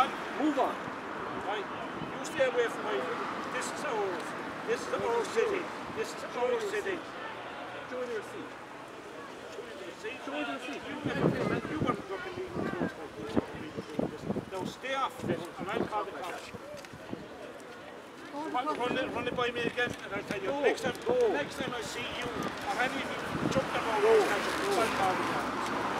on. Move on. Right. You stay away from my. This is ours. This is our city. This is our city. Join your seat. Join your seat. You never came. You weren't looking legal rules like this. Now stay off this, and I'll call the cops. Run, it, run it by me again, and I'll tell you. Go, next time, go. next time I see you, or any of you jumping over those catches, I'll call the cops.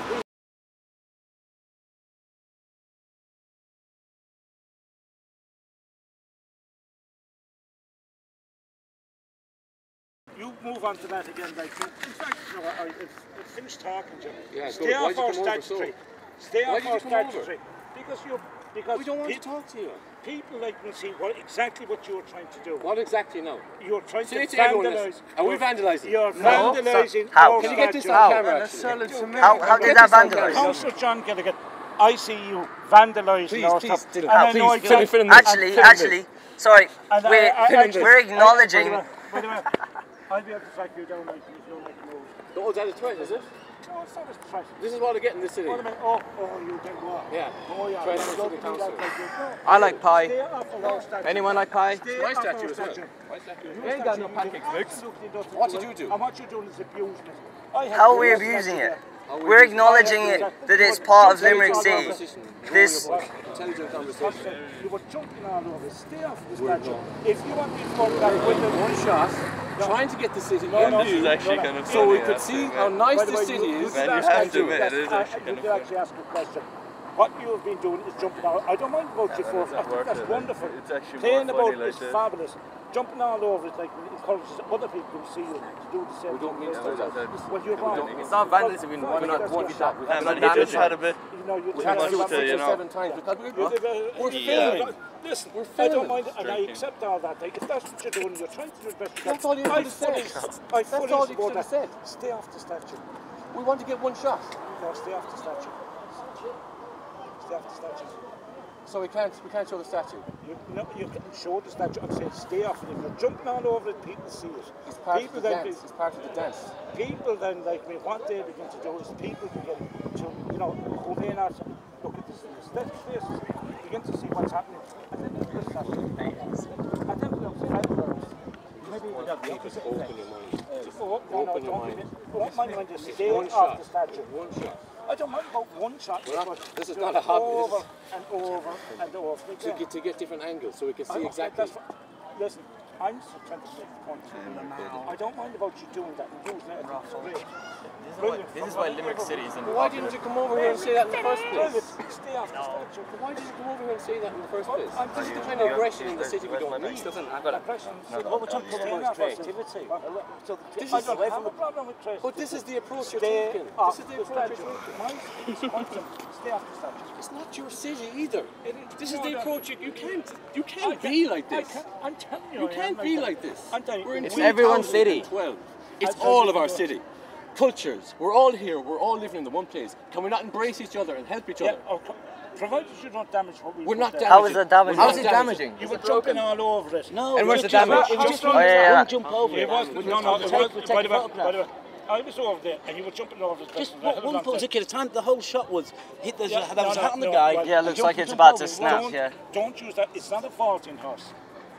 You on to that again, like, in fact, you know, I, I, I finished talking to. Yeah, Stay good. off Why'd you our come over so? statutory. Stay Why off did our you come over? statutory. Because you, because We don't want to talk to you. people like to see what exactly what you're trying to do. What exactly now? You're trying Say to to vandalize. Are we you're- vandalising? You're No. vandalising How? Can you get this statue. on How? camera? actually? How, how did Get that this on vandalise? Councillor John Gilligan, I see you vandalising our please, stuff. Dylan. And ah, I Please, know Dylan, exactly- film this. Actually, actually, sorry, we're, I- I- Film we're acknowledging. By the way, by the way, I'll be able to track you down like if you don't make a move. That is threat, is it? No, it's not a threat. This is what I get in this city. What am I? Oh, oh, you did what? Yeah. Oh, yeah. Threat you from don't city do council. like. I like pie. Stay off of our statue. Anyone like pie? Stay My off statue as well. statue. My statue. Your ain't got no pancakes have mix. What to did you do? And what you're doing is abusing it. How are we abusing it? We We're acknowledging it that it's part of Limerick City. This- You were jumping all over. it. Stay off the statue. If you want me to go back with One shot, trying to get the city No, no, in This no, no. kind of so we could see how nice By the the way, city is. you Man, you have to admit, it is actually kind of could actually ask a question. What you have been doing is jumping out. I don't mind about you for. I think worth that's it. wonderful. It's actually Playing about like is this. fabulous. Jumping all over it like encourages other people to see you to do the same. We don't mean to do that. Well, you're wrong. It's not vandalism. Well, We're not that's one your shot. shot. We Yeah, have man, no you damage. had a bit. You know, you We tell have to do it about to, six you or know. seven times because we're, You did, uh, we're you- filming. Listen, I don't mind, and I accept all that. If that's what you're doing, you're trying to do the best you can. That's all you I could have fully, said. I That's fully all you support could have said. Stay off the statue. We want to get one shot, No, stay off the statue. Stay off the statue. so we can't we can't show the statue. You, no, you can show the statue. I'm saying stay off it. If you're jumping all over it, people see it. It's part people of the then dance. It's part of the dance. People then like me. What they begin to do is people begin to, you know, who may not look at this in the aesthetic spaces, begin to see what's happening, and then they'll criticize it. And then they'll say, maybe Open your mind. When you stay the statue. One shot. I don't mind about one shot. This is not a hobby, Over and over and over To get to get different angles, so we can see exactly. Listen, I'm trying to make the point. I don't mind about you doing that it. It's. This is why, Limerick City is in But why didn't you come over here and say that in the first place? It's- Stay off the why did you come over here and say that in the first place? I'm This is the just- kind of aggression in the city we don't need. Aggression. What we're talking Stay about off is creativity. So This I is don't away have from a problem with creativity. But this is the approach you're taking. This is the the approach you're taking. Mine is quantum. Stay off the statue. It's not your city either. This is the approach you, you can't you can't can't- be like this. I'm telling you. You can't be like this. I'm telling you. We're in It's everyone's city. It's all of our city. Cultures. We're all here. We're all living in the one place. Can we not embrace each other and help each Yeah, other? okay. Provided you don't damage what we We're not damaging. How is it damaging? How's it damaging? You were jumping all over it. No, And where's the damage? It was just Oh, one yeah, yeah. jump over It it. was, no, just no, it was, we by take the a way, by the way, I was over there and you were jumping over it. Just That one, one particular time, the whole shot was hit. There's Yeah, a, there was no, a hat on the no, guy. right. Yeah, it looks jumped like it's about to snap. Don't, yeah. don't use that. It's not a faulting horse.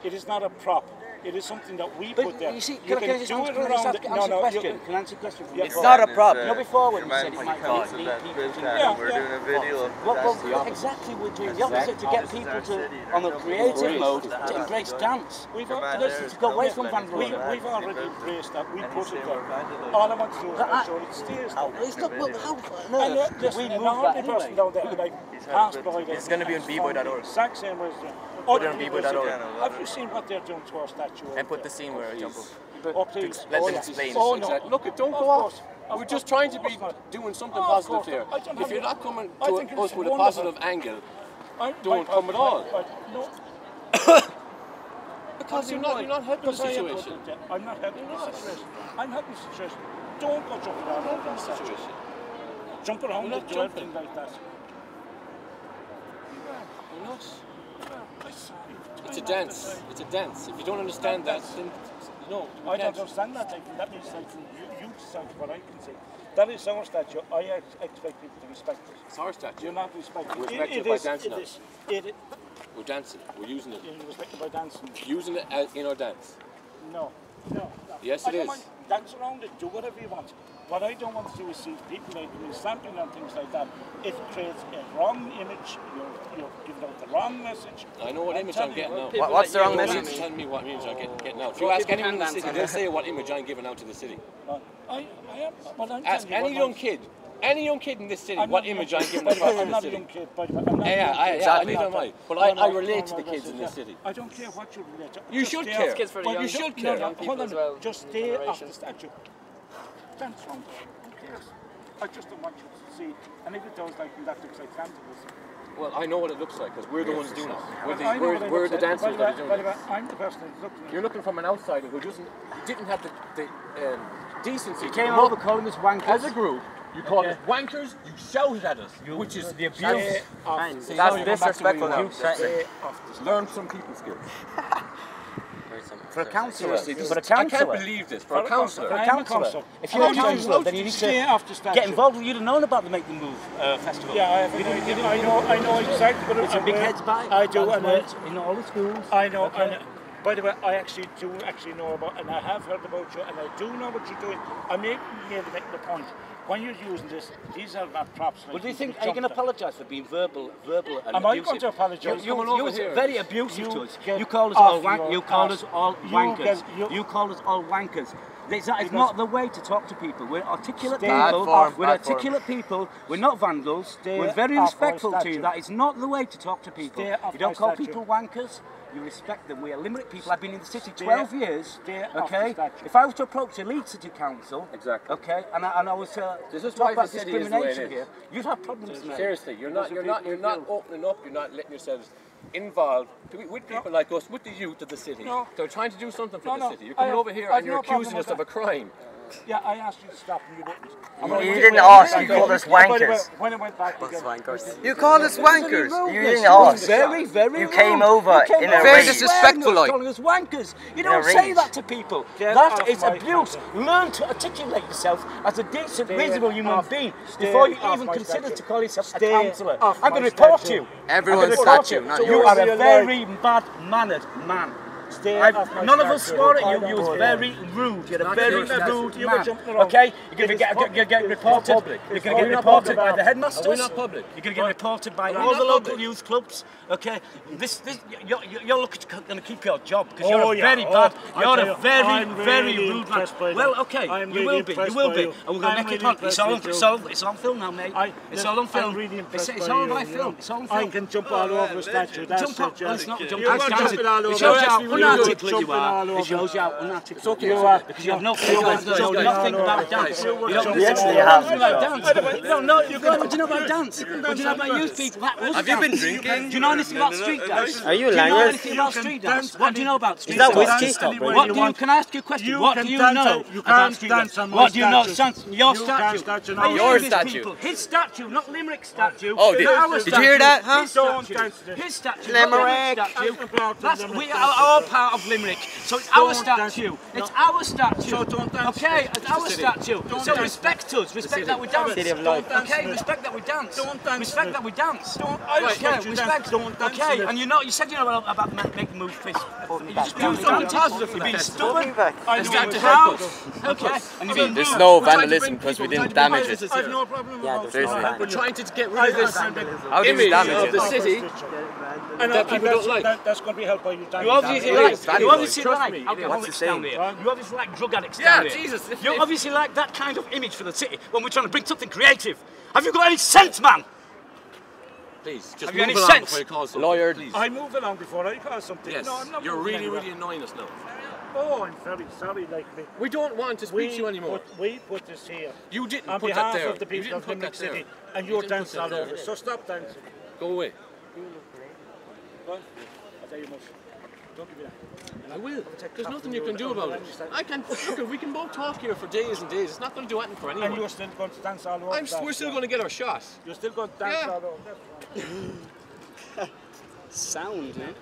It is not a prop. It is something that we But put there. you see, You can, I- can I just do answer, it can around ask, the- no, no, question? you- Can I answer a question? Yeah, It's not a problem. You know, before when you said it might lead people to... Yeah, We're yeah. doing a video of What, that. exactly, we're doing the opposite to get people to, on the creative mode, to embrace dance. We've, Come on, listen, there's to go away from plan. we, vandalism. we've already embraced that. We And put it saying there. All I want to do is But make sure it stays there. It's not, well, how on And uh, earth we an move that ordinary person anyway? down there, like, He's pass had a by. It's gonna be on bboy.org. Exact same as the other people bboy.org. say, Have you seen what they're doing to our statue? And put the scene where I jump up. Oh, please. Let oh, them yeah. explain. Oh, no. Exactly. Look, don't go off. We're just trying to be Of course not. doing something Oh, positive here. not. I don't If you're not coming to think us it's with a positive angle, I- Don't I- come at all. I- No. because you're not, you're not helping the Because I situation. putting it there. I'm not helping the situation. I'm helping the situation. Don't go jumping around Helping that the statue. situation. Jump around We're it, not do jumping. everything like that. You're not. It's a dance. It's a dance. If you don't understand that, then you know. I don't understand that. Like, means something huge, something what I can say. That is our statue. I expect people to respect it. It's our statue. You're not respecting We're respecting it, it, by is, dancing It is. We're dancing. We're using it. You're respecting by dancing. Using it uh, in our dance. No. No. no. Yes, it I is dance around it. Do whatever you want. What I don't want to do is see people like me sampling and things like that. It creates a wrong image. You're, you're giving out the wrong message. I know what I'm image I'm getting out. What, what's the wrong message? Tell me what image I'm getting, getting out. If you ask anyone in the city, they'll say what image I'm giving out to the city. I, I am, well, I'm ask any young kid any young kid in this city, what image I'm giving across the city. Young kid, by the way. I'm not yeah, exactly. But I, I relate to the kids in this city. I don't care what you relate to. You should care. Kids for the young, you should care. No, hold on, well, just stay off the statue. That's wrong. Who cares? I just don't want you to see. And if it does, like, you have to say cannibalism. Well, I know what it looks like because we're the ones doing it. We're the, we're, we're the dancers that are doing it. I'm the person who's looking You're looking from an outsider who doesn't, didn't have the, the um, decency. He came over calling us wankers. As a group, you call okay. us wankers, you shout at us, you, which is the abuse. That's, So that's disrespectful now. Learn some people skills. for a councillor, for a councillor, I can't believe this. For, a councillor, for a councillor. If you're a councillor, then you need to get involved. You'd have known about the Make the Move uh, festival. Yeah, I, have, you didn't, you didn't, I know, I know exactly. But it's a big heads by. I do, and in all the schools. I know. Okay. I know. By the way, I actually do actually know about, and I have heard about you, and I do know what you're doing. I'm here to make the point. When you're using this, these are not props. Like well, do you think, are you going to apologise for being verbal, verbal and Am abusive? I going to apologise? You, you, you very abusive you to us. You called us all wank, you called us all wankers. Get, you, you called us all wankers. It's, not, it's not the way to talk to people. We're articulate people. Form, we're articulate form. people. We're not vandals. Stay we're very respectful to you. That is not the way to talk to people. you don't call statue. people wankers. You respect them. We are Limerick people. I've been in the city 12 years. okay. If I was to approach the lead city council, exactly. Okay, and I, and I was uh, this is talk about discrimination here, you'd have problems. Seriously, you're not. You're not. You're not opening up. You're not letting yourselves involved with people no. like us, with the youth of the city. No. They're trying to do something for no, the city. You're coming over here I and you're accusing us of a crime. Yeah, I asked you to stop and you wouldn't. I mean, you, you didn't ask, you called us wankers. When it went back again, wankers. You called us wankers. You didn't ask. Very, very You came over you came in a Very disrespectful like. calling us wankers. You don't say that to people. Get that is abuse. Finger. Learn to articulate yourself as a decent, Stay reasonable human being before you even consider to call yourself Stay a counsellor. I'm going to report you. Everyone's statue, not yours. You are a very bad-mannered man. I've, none of us swore at you. You were very rude. You're very rude. You were jumping around. Okay, you're going to get, reported. You're going to get reported by the headmasters. We're not public. You're going to get reported by all the local youth clubs. Okay, this this you're, you're looking to keep your job because you're a very bad. You're a very very rude man. Well, okay, you will be. You will be, and we're going to make it hot. It's all it's all it's on film now, mate. It's all on film. It's all by film. It's all on film. I can jump all uh, over the statue. Jump up. It's not jumping. It's not you are. It shows you how unarticulate you are because you have know nothing about dance. You don't know about dance. You don't know. You don't know about dance. What do you know about youth people? Have you been drinking? Do you know anything about street dance? Are you lying? Do you know anything about street dance? What do you know about street dance? Is that whiskey? What do you? Can I ask you a question? What do you know about street dance? What do you know? Your statue. Your statue. His statue, not Limerick statue. Oh, did you hear that? Huh? His statue. Limerick. That's we. Our part of Limerick. So it's don't our statue. It's no. our statue. So don't dance. Okay, it's, our statue. Don't so dance. respect us. Respect that we dance. City of life. Okay, respect that we dance. Don't dance. Respect that we dance. Don't. I respect. Don't dance. Okay, and you know you said you know about making moves fist. You just you've been stubborn. I know proud. Okay, and you've been There's no vandalism because we didn't damage it. I've no problem with that. We're trying to get rid of this image of the city that people don't like. That's going to be helped by you. You obviously you obviously Trust like me, alcoholics down there. You obviously like drug addicts down there. Yeah, Jesus. You if, obviously like that kind of image for the city when we're trying to bring something creative. Have you got any sense, man? Please, just move along sense? before you cause something. Lawyer, please. I move along before I cause something. Yes. No, I'm not You're really, anywhere. really annoying us now. Oh, I'm very sorry, like We don't want to speak we to you anymore. Put, we put this here. You didn't put that there. On behalf of the people of Limerick City. And you're you dancing all over. So stop dancing. Go away. Go. I tell you much. I will. There's nothing you can do about it. I can. Look, we can both talk here for days and days. It's not going to do anything for anyone. And you're still going to dance all over. I'm, we're still going to get our shots. You're still going to dance yeah. all over. Sound, man.